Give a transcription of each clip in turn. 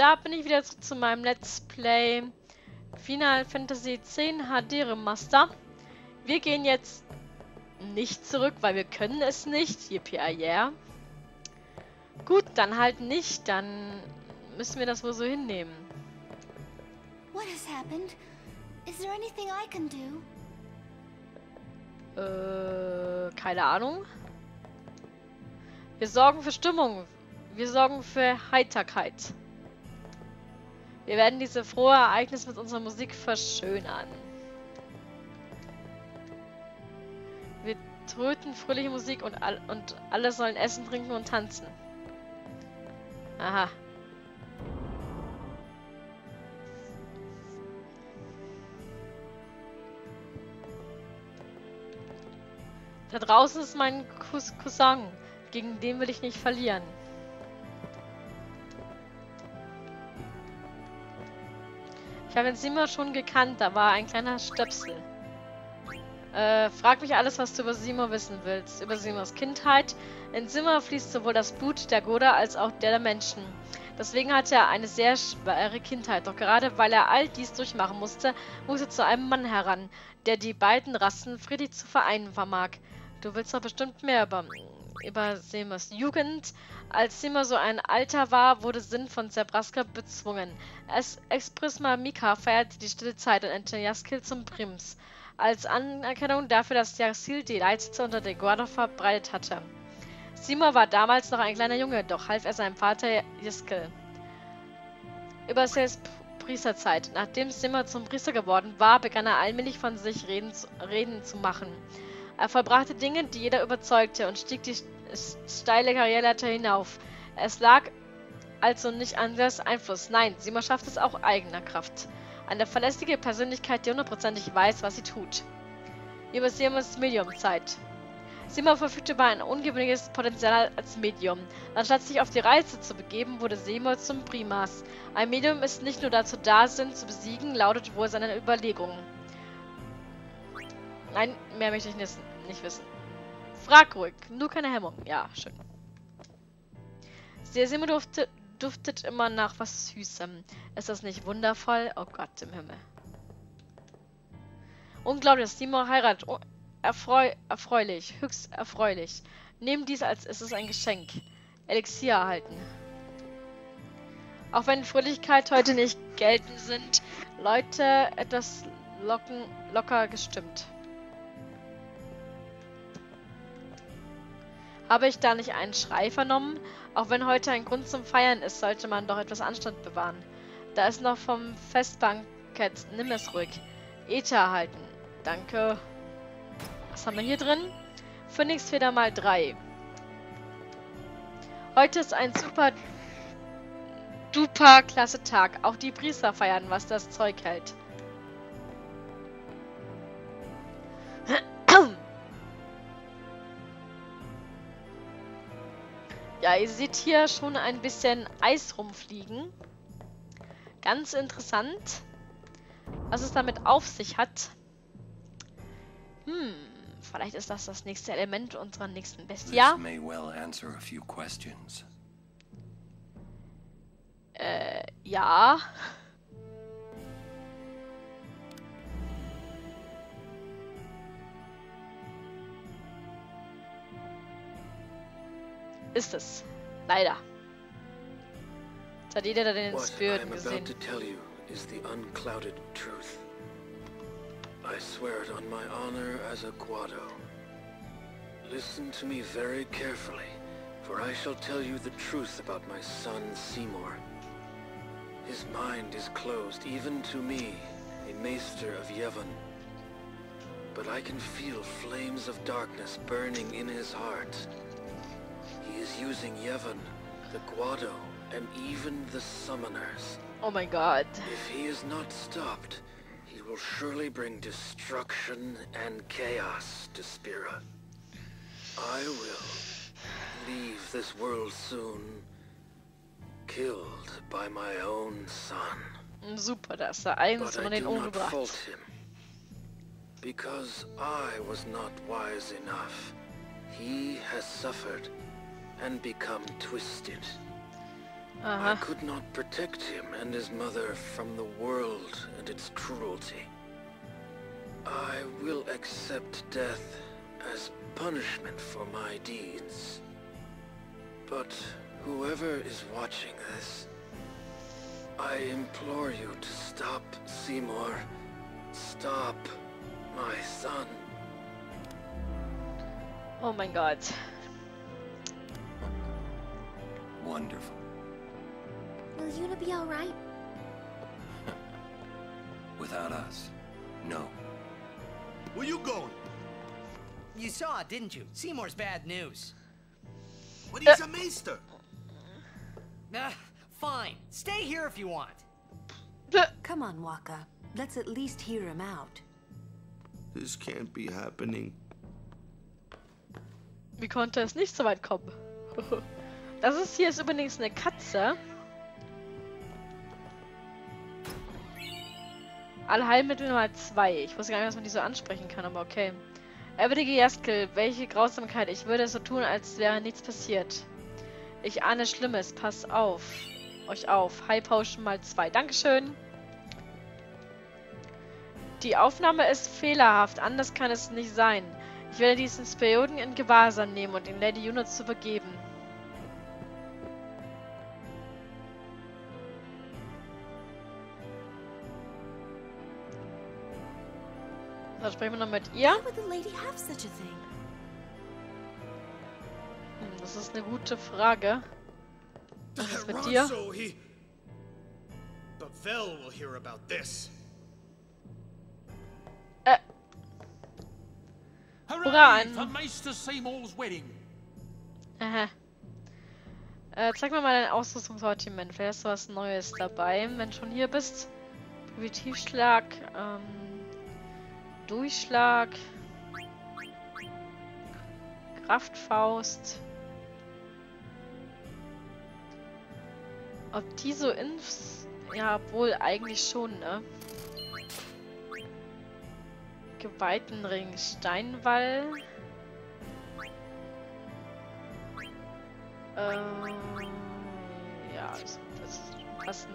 da bin ich wieder zu, zu meinem Let's Play Final Fantasy X HD Remaster. Wir gehen jetzt nicht zurück, weil wir können es nicht. Yippie yeah. Gut, dann halt nicht. Dann müssen wir das wohl so hinnehmen. What has happened? Is there anything I can do? Äh, keine Ahnung. Wir sorgen für Stimmung. Wir sorgen für Heiterkeit. Wir werden diese frohe Ereignis mit unserer Musik verschönern. Wir tröten fröhliche Musik und, all und alle sollen essen, trinken und tanzen. Aha. Da draußen ist mein Cous Cousin. Gegen den will ich nicht verlieren. Habe den Simmer schon gekannt, da war ein kleiner Stöpsel. Äh, frag mich alles, was du über Simmer wissen willst. Über Simmers Kindheit. In Simmer fließt sowohl das Blut der Goda als auch der, der Menschen. Deswegen hatte er eine sehr schwere Kindheit. Doch gerade weil er all dies durchmachen musste, wuchs er zu einem Mann heran, der die beiden Rassen friedlich zu vereinen vermag. Du willst doch bestimmt mehr über, über Semers Jugend. Als Semer so ein Alter war, wurde Sinn von Zebraska bezwungen. Es Exprisma Mika feierte die stille Zeit und ernannte Jaskil zum Prims. Als Anerkennung dafür, dass Jaskil die Leitsitze unter der Guarda verbreitet hatte. Sima war damals noch ein kleiner Junge, doch half er seinem Vater Jaskil. Über Sales Priesterzeit. Nachdem Sima zum Priester geworden war, begann er allmählich von sich reden, reden zu machen. Er vollbrachte Dinge, die jeder überzeugte und stieg die steile Karriereleiter hinauf. Es lag also nicht an des Einfluss. Nein, Sima schafft es auch eigener Kraft. Eine verlässliche Persönlichkeit, die hundertprozentig weiß, was sie tut. Über Simas Mediumzeit. Sima verfügte über ein ungewöhnliches Potenzial als Medium. Anstatt sich auf die Reise zu begeben, wurde Seymour zum Primas. Ein Medium ist nicht nur dazu da, Sinn zu besiegen, lautet wohl seine Überlegung. Nein, mehr möchte ich nicht nicht wissen. Frag ruhig. Nur keine Hemmung. Ja, schön. Der Simme duftet, duftet immer nach was Süßem. Ist das nicht wundervoll? Oh Gott im Himmel. Unglaublich, dass Simon heiratet. Oh, erfreu erfreulich. Höchst erfreulich. Nehmen dies als ist es ein Geschenk. Elixier erhalten. Auch wenn Fröhlichkeit heute nicht gelten sind, Leute etwas locken, locker gestimmt. Habe ich da nicht einen Schrei vernommen? Auch wenn heute ein Grund zum Feiern ist, sollte man doch etwas Anstand bewahren. Da ist noch vom Festbankett. Nimm es ruhig. Ether erhalten. Danke. Was haben wir hier drin? Phoenix Feder mal 3. Heute ist ein super duper klasse Tag. Auch die Priester feiern, was das Zeug hält. Ja, ihr seht hier schon ein bisschen Eis rumfliegen. Ganz interessant. Was es damit auf sich hat. Hm, vielleicht ist das das nächste Element unserer nächsten Bestia. Äh, ja. Ist es. Leider. Jetzt hat jeder den Spüren gesehen. To tell you is the unclouded truth. I swear it on my honor as a Guado. Listen to me very carefully, for I shall tell you the truth about my son Seymour. His mind is closed even to me, a maester of Yevon. But I can feel flames of darkness burning in his heart. Using Yevon, the Guado, and even the Summoners. Oh my god. If he is not stopped, he will surely bring destruction and chaos to Spira. I will leave this world soon, killed by my own son. Super, da ist er eins von den umgebracht. Because I was not wise enough. He has suffered and become twisted. Aha. I could not protect him and his mother from the world and its cruelty. I will accept death as punishment for my deeds. But whoever is watching this, I implore you to stop Seymour. Stop my son. Oh my Gott. Wonderful. Will Yuna be alright? Without us, no. Where you going? You saw it, didn't you? Seymour's bad news. But he's a maester. Ah, fine. Stay here if you want. Come on, Waka. Let's at least hear him out. This can't be happening. Wie konnte es nicht so weit kommen? Das ist hier ist übrigens eine Katze. Allheilmittel mal zwei. Ich wusste gar nicht, dass man die so ansprechen kann, aber okay. Ebedige Jaskel, welche Grausamkeit. Ich würde so tun, als wäre nichts passiert. Ich ahne Schlimmes. Pass auf. Euch auf. High Potion mal zwei. Dankeschön. Die Aufnahme ist fehlerhaft. Anders kann es nicht sein. Ich werde diesen Spioden in Gewahrsam nehmen und ihn Lady Juno zu übergeben. Sprechen wir noch mit ihr. Why would the lady have such a thing? Hm, das ist eine gute Frage. Was ist mit dir? So he. But Vel will hear about this. Äh, Hurra, ein- for Maester Seymour's wedding. aha. Äh, zeig mir mal dein Ausrüstungssortiment. Vielleicht hast du was Neues dabei, wenn du schon hier bist. Primitivschlag, ähm, Durchschlag, Kraftfaust. Ob die so ins... Ja, wohl eigentlich schon, ne? Geweihtenring, Steinwall. Ähm, ja, das, das passen.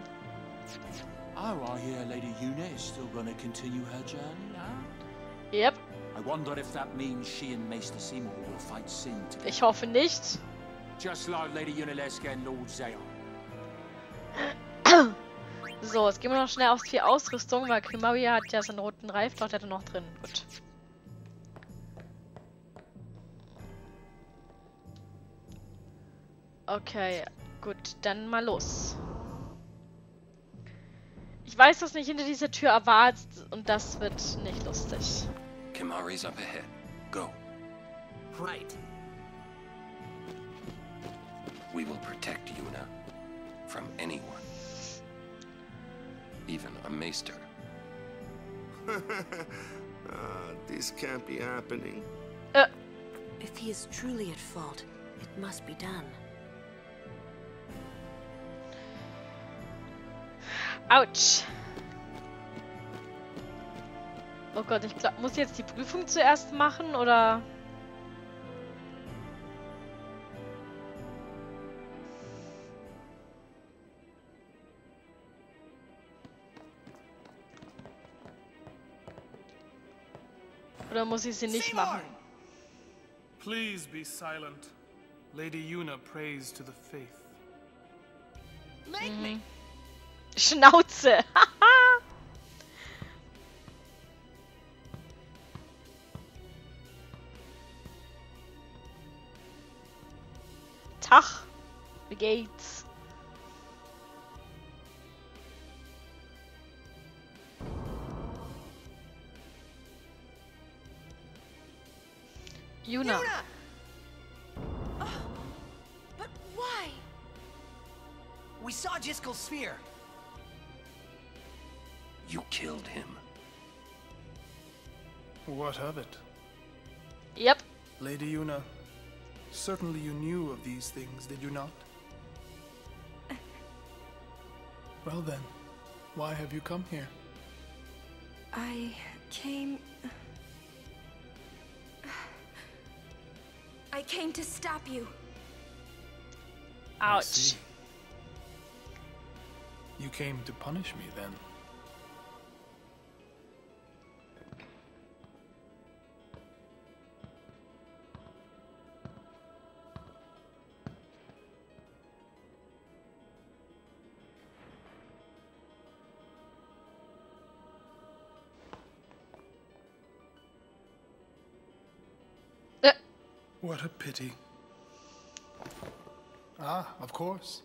I hear Lady Una is still to continue her journey, huh? Yep, I wonder if that means she and Maester Seymour will fight Sin together. ich hoffe nicht. So, jetzt gehen wir noch schnell auf die Ausrüstung, weil Kimaria hat ja seinen roten Reif, dort hat er noch drin. Gut. Okay, gut, dann mal los. Ich weiß, was mich hinter dieser Tür erwartet und das wird nicht lustig. Kimari's up ahead. Go. Right. We will protect Yuna from anyone. Even a maester. Ah, this can't be happening. If he is truly at fault, it must be done. Autsch. Oh Gott, ich glaube, muss ich jetzt die Prüfung zuerst machen oder? Oder muss ich sie nicht machen? Please be silent. Lady Yuna prays to the faith. Me. Schnauze! Tag, wie geht's? Yuna. Ah, but why? We saw Jiskel's sphere. You killed him. What of it? Yep. Lady Yuna, certainly you knew of these things, did you not? Well then, why have you come here? I came. I came to stop you. Ouch. You came to punish me then. What a pity. Ah, of course.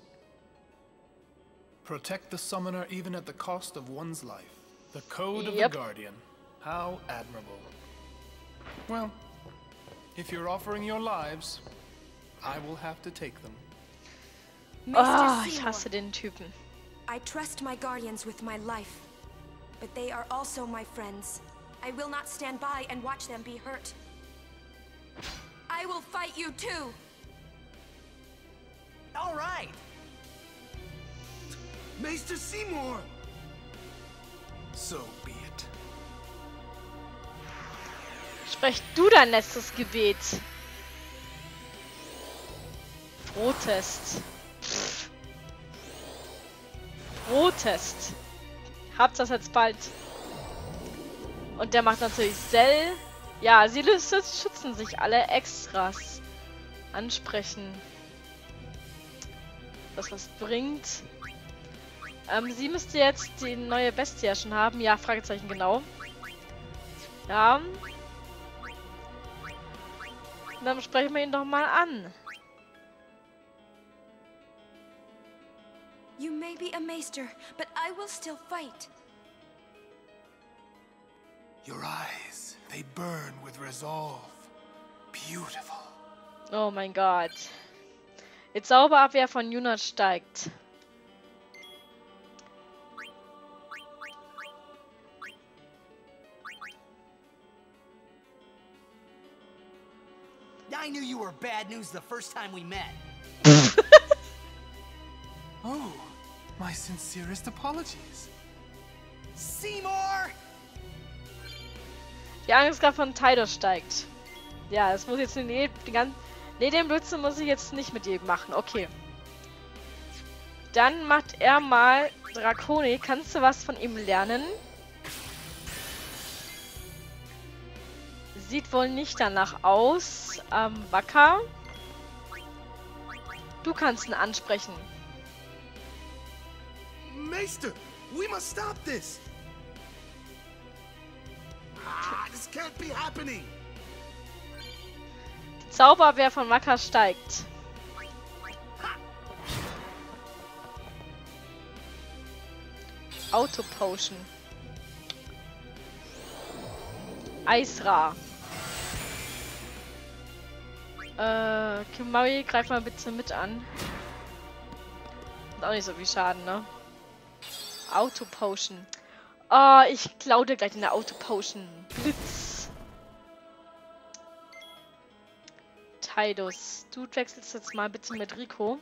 Protect the summoner even at the cost of one's life. The code of the Guardian. How admirable. Well, if you're offering your lives, I will have to take them. Mr. Ah, ich Seymour, hasse den Typen. I trust my guardians with my life. But they are also my friends. I will not stand by and watch them be hurt. I will fight you too! All right. Maester Seymour! So be it. Sprech du dein letztes Gebet. Protest. Pff. Protest. Habt das jetzt bald. Und der macht natürlich Sell. Ja, sie löst- schützen sich alle Extras. Ansprechen. Was was bringt. Ähm, sie müsste jetzt die neue Bestie ja schon haben. Ja, Fragezeichen, genau. Ja. Dann sprechen wir ihn doch mal an. You may be a maester, but I will still fight. Your eyes, they burn with resolve. Beautiful. Oh mein Gott. Die Zauberabwehr von Yuna steigt. I knew you were bad news the first time we met. Oh, my sincerest apologies. Seymour! Die Angstkraft von Tidus steigt. Ja, das muss jetzt nee, die ganzen. Nee, den Blödsinn muss ich jetzt nicht mit jedem machen. Okay. Dann macht er mal Draconi. Kannst du was von ihm lernen? Sieht wohl nicht danach aus. Ähm, Wacker. Du kannst ihn ansprechen. Maester, we must stop this! Die Zauberwehr von Wacker steigt. Auto Potion. Eisra. Äh, Kimari, greif mal bitte mit an. Hat auch nicht so viel Schaden, ne? Auto Potion. Oh, ich klaue dir gleich eine Auto Potion. Blitz. Tidus. Du wechselst jetzt mal bitte mit Rico.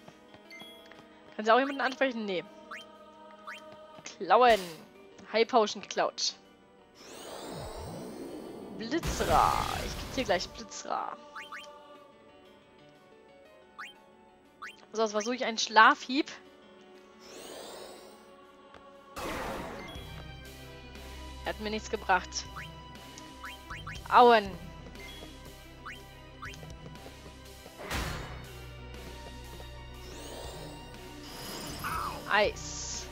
Kannst du auch jemanden ansprechen? Nee. Klauen. High Potion geklaut. Blitzra. Ich gebe dir gleich Blitzra. So, jetzt versuche ich einen Schlafhieb. Er hat mir nichts gebracht. Auen. Eis.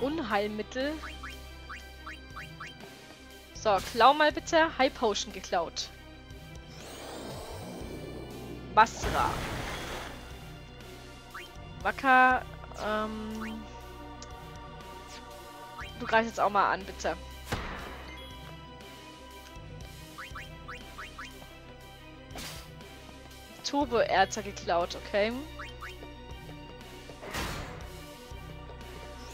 Unheilmittel. So, klau mal bitte. High Potion geklaut. Basra. Wacker. Ähm, du greifst jetzt auch mal an, bitte. Turbo-Erzer geklaut, okay.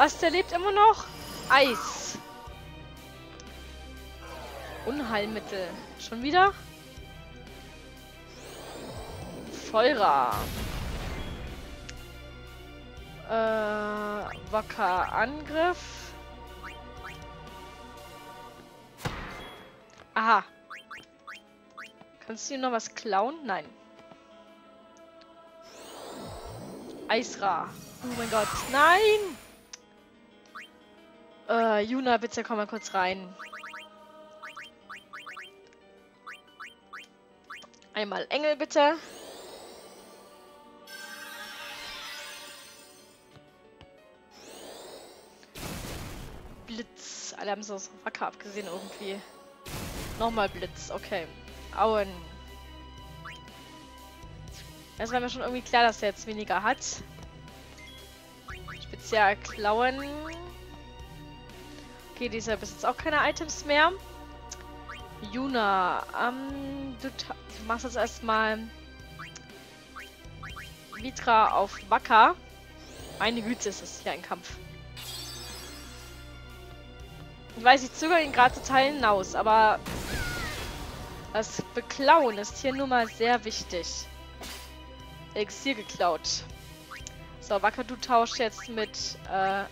Was, der lebt immer noch? Eis. Unheilmittel. Schon wieder? Feuer. Äh, Wacker Angriff. Aha. Kannst du ihm noch was klauen? Nein. Eisra. Oh mein Gott. Nein! Äh, Juna, bitte komm mal kurz rein. Einmal Engel, bitte. Blitz. Alle haben so aus Wacker abgesehen irgendwie. Nochmal Blitz, okay. Auen. Es war mir schon irgendwie klar, dass er jetzt weniger hat. Spezial Klauen. Okay, dieser besitzt auch keine Items mehr. Juna, ähm, du, machst jetzt erstmal Mitra auf Wacker. Meine Güte, ist es hier ein Kampf. Ich weiß, ich zögere ihn gerade total hinaus, aber das Beklauen ist hier nun mal sehr wichtig. Elixier geklaut. So, Wacker, du tauschst jetzt mit äh,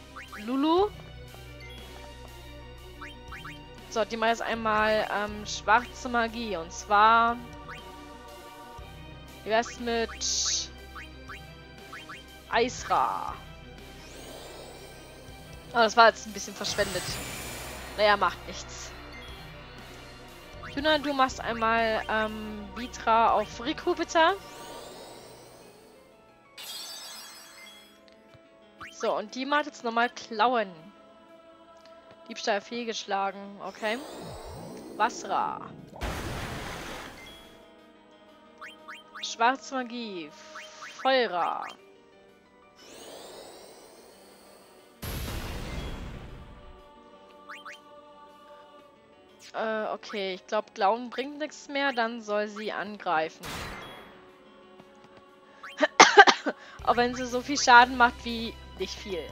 Lulu. So, die mal jetzt einmal ähm, schwarze Magie. Und zwar... Wie wär's mit... Eisra? Oh, das war jetzt ein bisschen verschwendet. Naja, macht nichts. Juna, du machst einmal ähm, Vitra auf Riku, bitte. So, und die macht jetzt nochmal Klauen. Diebstahl fehlgeschlagen. Okay. Wasra. Schwarze Magie. Feurer. Äh, okay. Ich glaube, Klauen bringt nichts mehr. Dann soll sie angreifen. Auch wenn sie so viel Schaden macht wie nicht viel.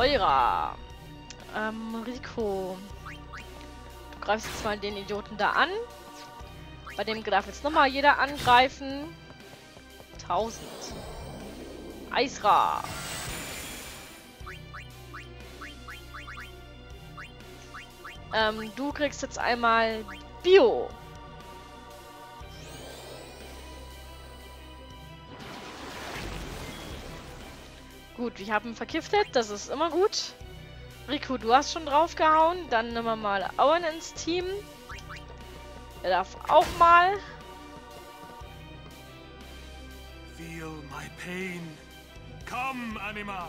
Feurer. Ähm, Rico. Du greifst jetzt mal den Idioten da an. Bei dem darf jetzt nochmal jeder angreifen. 1000. Eisra. Ähm, du kriegst jetzt einmal Bio. Gut, wir haben vergiftet, das ist immer gut. Riku, du hast schon draufgehauen. Dann nehmen wir mal Owen ins Team. Er darf auch mal. Feel my pain. Come, Anima.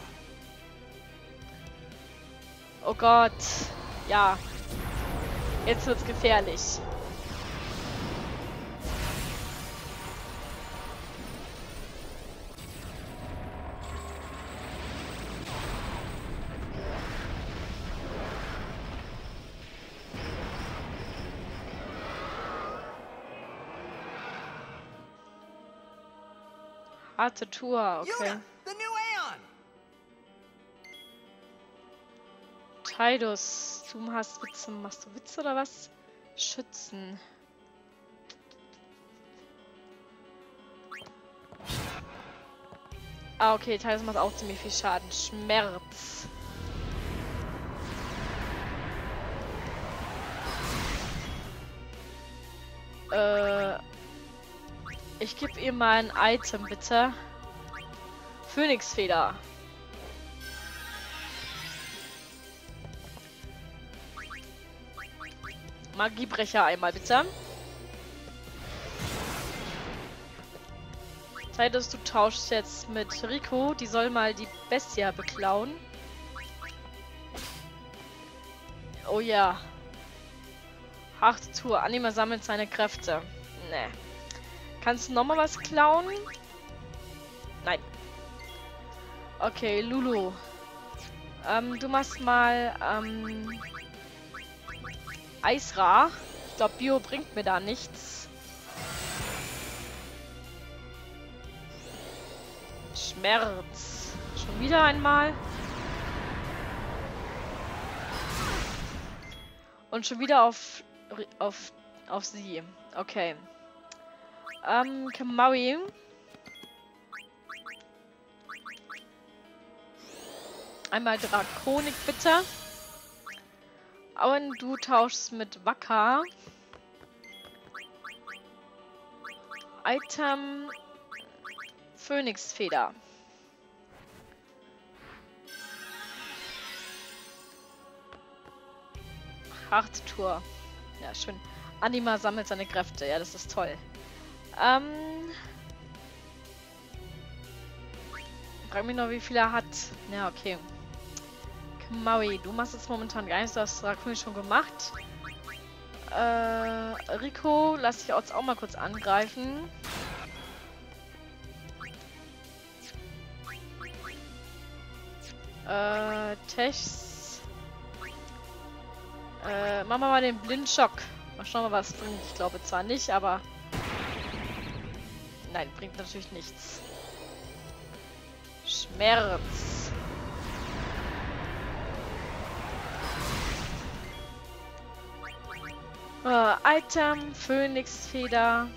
Oh Gott. Ja. Jetzt wird's gefährlich. Harte Tour, okay. Yuna, the new Aeon! Tidus, du hast Witze, machst du Witze oder was? Schützen. Ah, okay, Tidus macht auch ziemlich viel Schaden. Schmerz. Äh, ich gebe ihr mal ein Item, bitte. Phönixfeder. Magiebrecher einmal, bitte. Zeit ist, du tauschst jetzt mit Rico. Die soll mal die Bestia beklauen. Oh ja. Harte Tour. Anima sammelt seine Kräfte. Nee. Kannst du nochmal was klauen? Nein. Okay, Lulu. Ähm, du machst mal, ähm... Eisra. Ich glaube, Bio bringt mir da nichts. Schmerz. Schon wieder einmal. Und schon wieder auf, auf, auf sie. Okay. Ähm, Kamaui. Einmal Drakonik, bitte. Auen, du tauschst mit Wacker. Item Phönixfeder. Harte Tour. Ja, schön. Anima sammelt seine Kräfte. Ja, das ist toll. Ähm. Frag mich noch, wie viel er hat. Ja, okay. Maui, du machst jetzt momentan gar nichts. Du hast Rakuni schon gemacht. Äh, Rico, lass dich jetzt auch mal kurz angreifen. Äh, Techs. Äh, machen wir mal den Blindschock. Mal schauen, was bringt. Ich glaube zwar nicht, aber... Nein, bringt natürlich nichts. Schmerz. Äh, Item, Phönixfeder.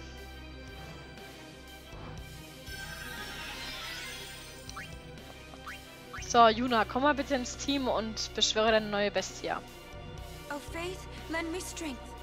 So, Juna, komm mal bitte ins Team und beschwöre deine neue Bestie. Oh, Faith, lend me strength.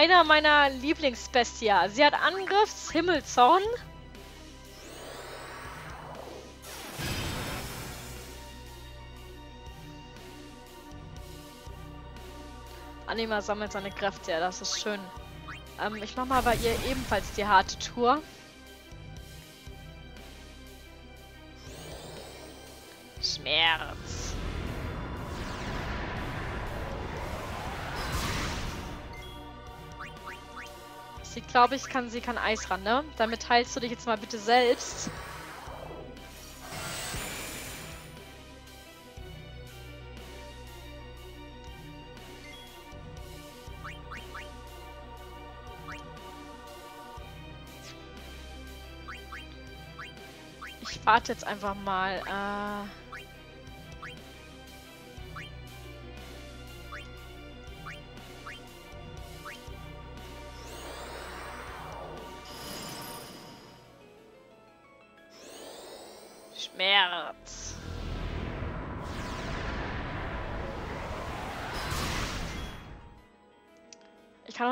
Einer meiner Lieblingsbestia. Sie hat Angriffs, Himmelzorn. Anima sammelt seine Kräfte, ja, das ist schön. Ähm, ich mach mal bei ihr ebenfalls die harte Tour. Glaube ich kann sie kann Eis ran, ne? Damit heilst du dich jetzt mal bitte selbst. Ich warte jetzt einfach mal. Äh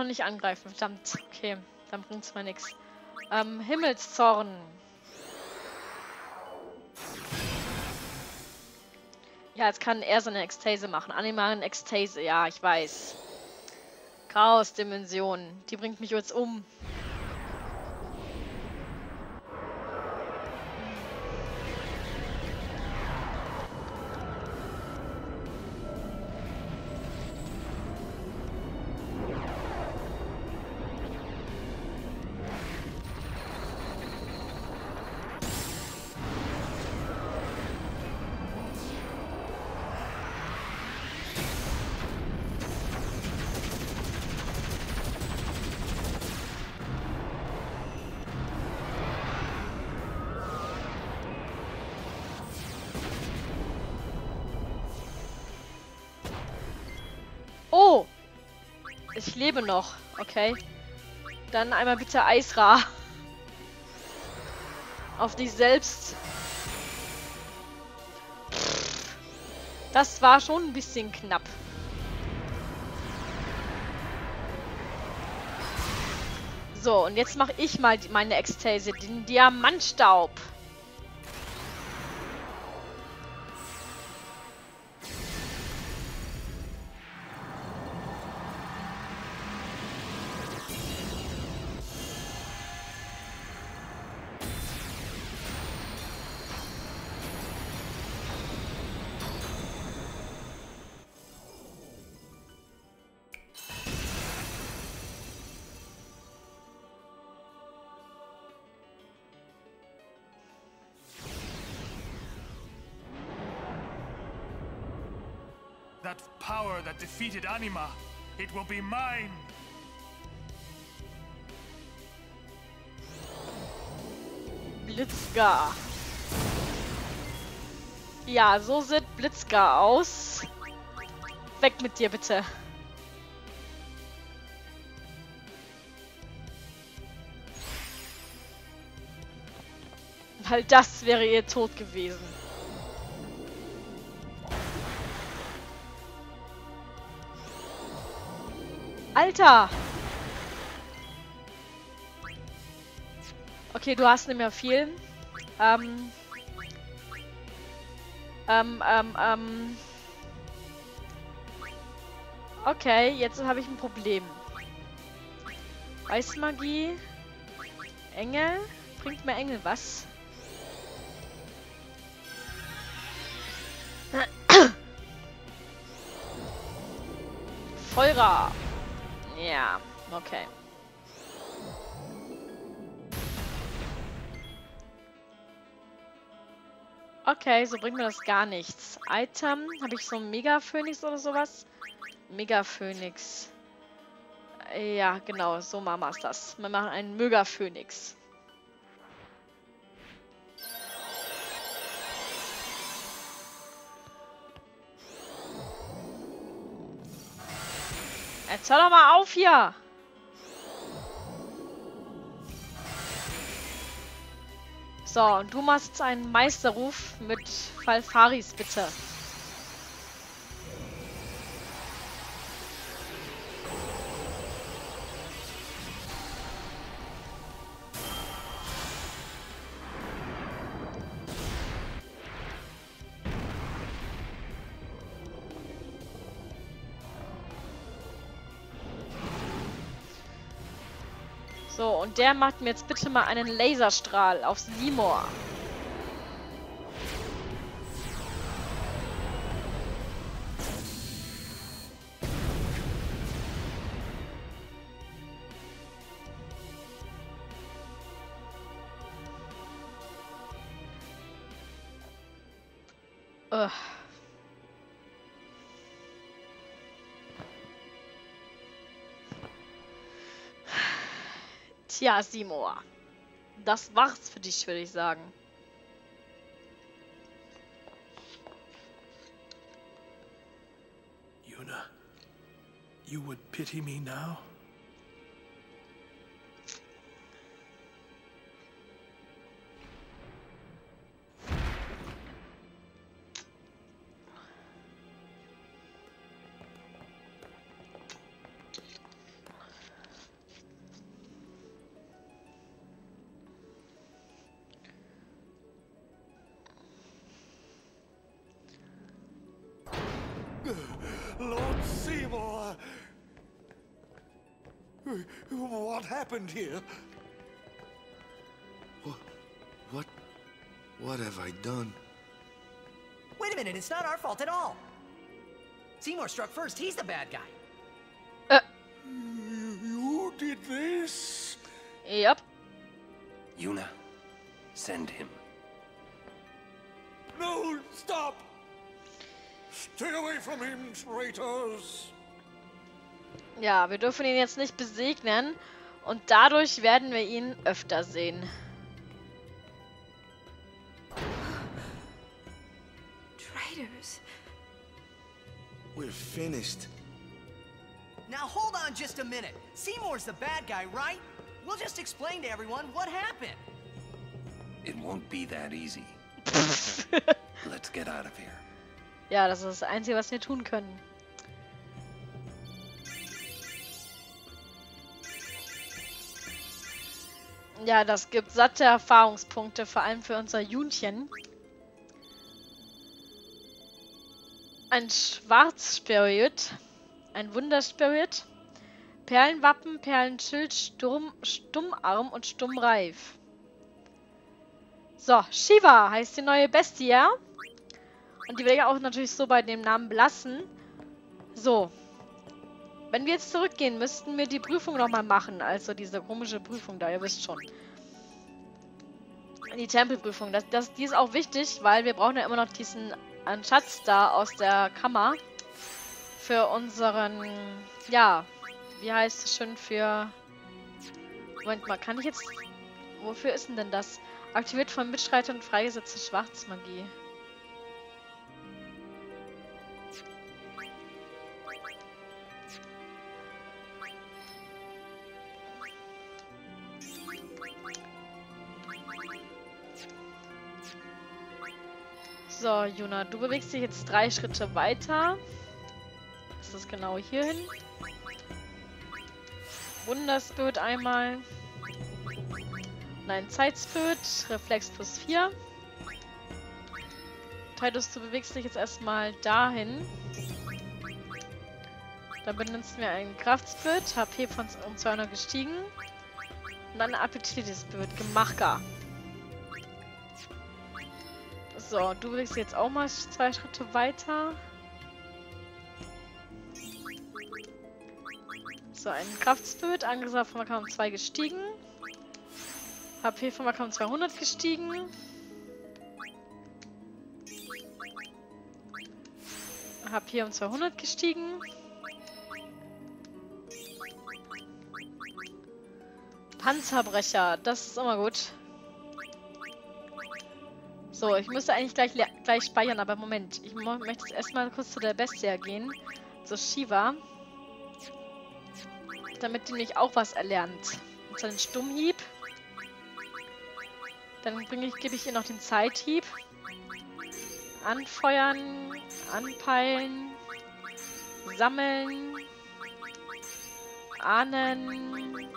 nicht angreifen, verdammt. Okay, dann bringt's mal nichts. Ähm, Himmelszorn. Ja, jetzt kann er seine Ekstase machen. Animalen Ekstase, ja, ich weiß. Chaos-Dimension. Die bringt mich jetzt um. Ich lebe noch. Okay. Dann einmal bitte Eisra. Auf dich selbst. Das war schon ein bisschen knapp. So, und jetzt mache ich mal die, meine Ekstase, den Diamantstaub. That power that defeated Anima. it will be mine. Blitzgar. Ja, so sieht Blitzgar aus. Weg mit dir, bitte. Weil das wäre ihr Tod gewesen. Alter! Okay, du hast nicht mehr viel. Ähm. Ähm, ähm, ähm. Okay, jetzt habe ich ein Problem. Eismagie. Engel. Bringt mir Engel was? Feuer. Okay. Okay, so bringt mir das gar nichts. Item, habe ich so ein Mega-Phönix oder sowas? Mega-Phönix. Ja, genau, so machen wir es das. Wir machen einen Mega-Phönix. Jetzt hör doch mal auf hier! So, und du machst jetzt einen Meisterruf mit Falfaris, bitte. Der macht mir jetzt bitte mal einen Laserstrahl auf Seymour. Tja, Seymour. Das war's für dich, würde ich sagen. Yuna, you would pity me now? Happened here? What? What? What have I done? Wait a minute, it's not our fault at all. Seymour struck first. He's the bad guy. Uh. You, you did this? Yep. Yuna, send him. No, stop! Stay away from him, traitors! Ja, wir dürfen ihn jetzt nicht besegnen. Und dadurch werden wir ihn öfter sehen. Traitors. We're finished. Now hold on just a minute. Seymour's the bad guy, right? We'll just explain to everyone what happened. It won't be that easy. Let's get out of here. Ja, das ist das Einzige, was wir tun können. Ja, das gibt satte Erfahrungspunkte, vor allem für unser Junchen. Ein Schwarzspirit. Ein Wunderspirit. Perlenwappen, Perlenschild, Sturm, Stummarm und Stummreif. So, Shiva heißt die neue Bestie. Und die werde ich auch natürlich so bei dem Namen belassen. So. Wenn wir jetzt zurückgehen, müssten wir die Prüfung nochmal machen. Also diese komische Prüfung da, ihr wisst schon. Die Tempelprüfung. Das, das, die ist auch wichtig, weil wir brauchen ja immer noch diesen einen Schatz da aus der Kammer für unseren, ja, wie heißt es schön für... Moment mal, kann ich jetzt... Wofür ist denn das? Aktiviert von Mitstreitern freigesetzte Schwarzmagie. So, Juna, du bewegst dich jetzt drei Schritte weiter. Ist das genau hierhin? Wunderspirit einmal. Nein, Zeitspirit. Reflex plus 4. Titus, du bewegst dich jetzt erstmal dahin. Dann benutzen wir einen Kraftspirit. HP von um 200 gestiegen. Und dann Appetitis-Spirit. Gemacher. So, du bewegst jetzt auch mal zwei Schritte weiter. So, ein Kraftspirit, angesagt von Makam 2 gestiegen. HP von Makam 200 gestiegen. HP um 200 gestiegen. Panzerbrecher, das ist immer gut. So, ich müsste eigentlich gleich, gleich speichern, aber Moment. Ich möchte jetzt erstmal kurz zu der Bestia gehen. Zu Shiva. Damit die nämlich auch was erlernt. Und zwar den Stummhieb. Dann ich, gebe ich ihr noch den Zeithieb. Anfeuern, anpeilen, sammeln, ahnen.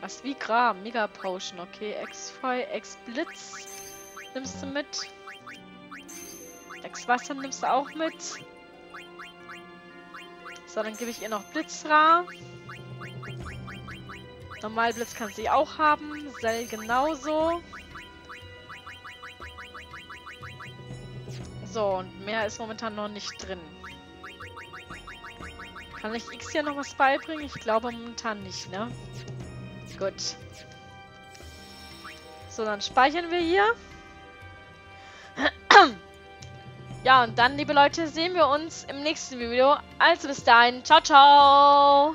Was wie Gram, Mega Potion, okay. Ex-Feu, Ex-Blitz nimmst du mit. Ex-Wasser nimmst du auch mit. So, dann gebe ich ihr noch Blitzra. Normalblitz kann sie auch haben. Sell genauso. So, und mehr ist momentan noch nicht drin. Kann ich X hier noch was beibringen? Ich glaube momentan nicht, ne? Gut. So, dann speichern wir hier. Ja, und dann, liebe Leute, sehen wir uns im nächsten Video. Also bis dahin, ciao, ciao!